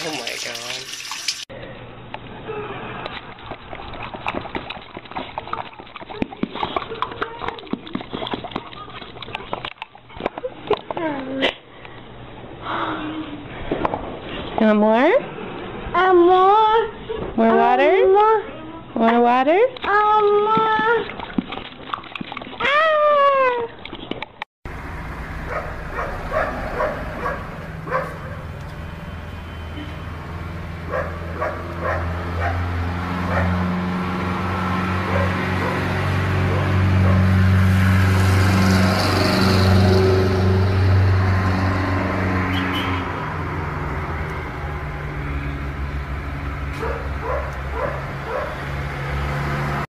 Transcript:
Oh my god. Oh, You want more? Um, Amor. More water? Um, more Want water? Um, Amor. Ah. Sure.